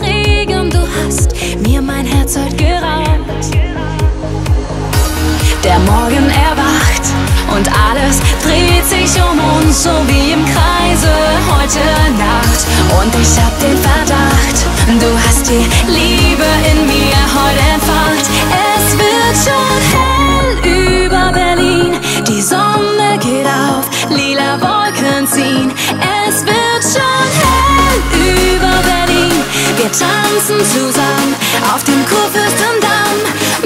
Regen. Du hast mir mein Herz heute geraubt. Und ich hab den Verdacht, du hast die Liebe in mir heute entfacht. Es wird schon hell über Berlin, die Sonne geht auf, lila Wolken ziehen. Es wird schon hell über Berlin, wir tanzen zusammen auf dem Kurfürstendamm,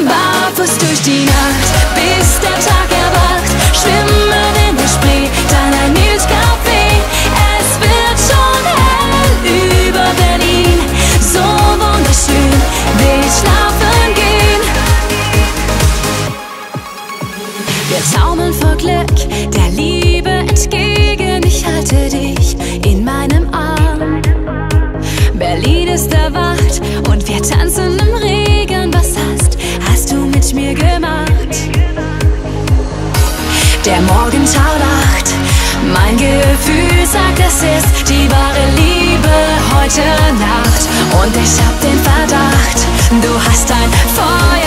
barfuß durch die Nacht, bis taumeln vor Glück, der Liebe entgegen. Ich halte dich in meinem Arm. Berlin ist erwacht und wir tanzen im Regen. Was hast, hast du mit mir gemacht? Der Morgentau lacht, mein Gefühl sagt, es ist die wahre Liebe heute Nacht. Und ich hab den Verdacht, du hast ein Feuer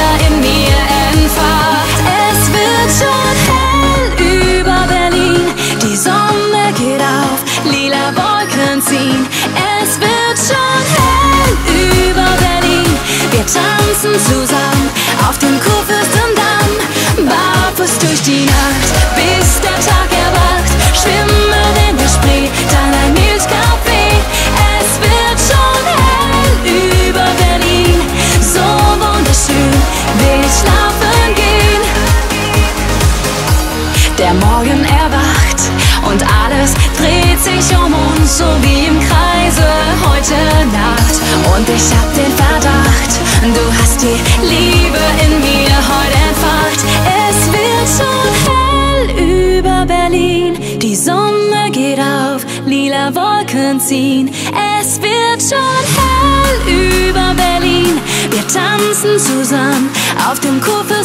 die Nacht, bis der Tag erwacht, schwimmen in der Spree, dann ein Milchkaffee. Es wird schon hell über Berlin, so wunderschön, will ich schlafen gehen. Der Morgen erwacht und alles dreht sich um uns, so wie im Kreise heute Nacht. Und ich hab den Verdacht, du hast die Liebe Wolken ziehen. Es wird schon hell über Berlin, wir tanzen zusammen auf dem schon